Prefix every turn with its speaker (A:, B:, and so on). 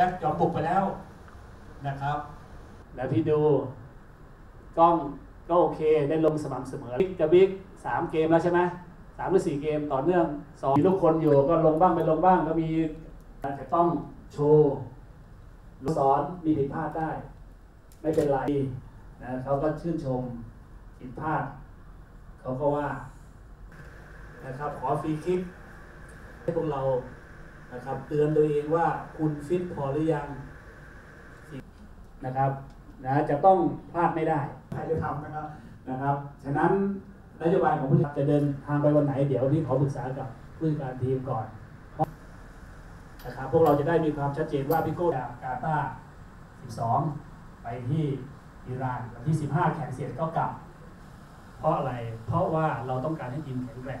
A: ไหมยอมบุกไปแล้วนะครับ
B: แล้วพี่ดูกล้องก็โอเคได้ลงสม่ำเสมอบิ๊กกับบิ๊กสามเกมแล้วใช่ไหมสามหรือสี่เกมต่อเนื่องสองมีลูกคนอยู่ก็ลงบ้างไม่ลงบ้างก็มีจะต้องโชว์ลูกสอนมีผิดพลาดได้ ไม่เป็นไรนะเขาก็ชื่นชมผิดพลาดเขาก็ว่านะครับขอฟรีคิกให้พวกเรา นะครับ เตือนตัวเองว่าคุณฟิตพอหรือยังนะครับนะจะต้องพลาดไม่ได้ใครจะทำนะครับนะครับ ฉะนั้นนโยบายของผู้จะเดินทางไปวันไหนเดี๋ยวนี้ขอปรึกษากับผู้จัดการทีมก่อนนะครับพวกเราจะได้มีความชัดเจนว่าพี่โก้จากกาตาร์12 ไปที่อิหร่านวันที่ 15 แข่งเสร็จก็กลับ เพราะอะไรเพราะว่าเราต้องการให้ทีมแข็งแกร่ง